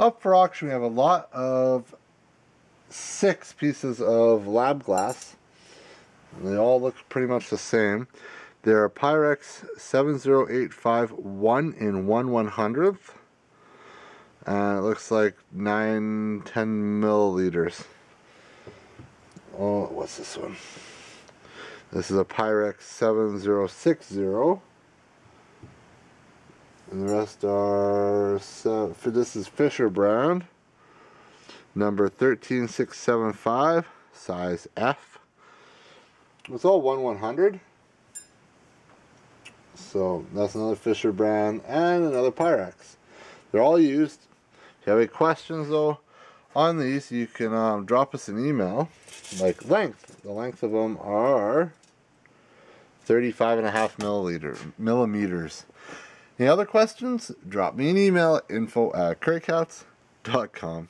Up for auction, we have a lot of six pieces of lab glass. They all look pretty much the same. They're Pyrex 7085 1 in 1 100th. And it looks like 9, 10 milliliters. Oh, what's this one? This is a Pyrex 7060. And the rest are, so, this is Fisher brand. Number 13675, size F. It's all 1 100. So that's another Fisher brand and another Pyrex. They're all used. If you have any questions though on these, you can um, drop us an email. Like length, the length of them are 35 and a half milliliter millimeters. Any other questions? Drop me an email at info at kurycats.com.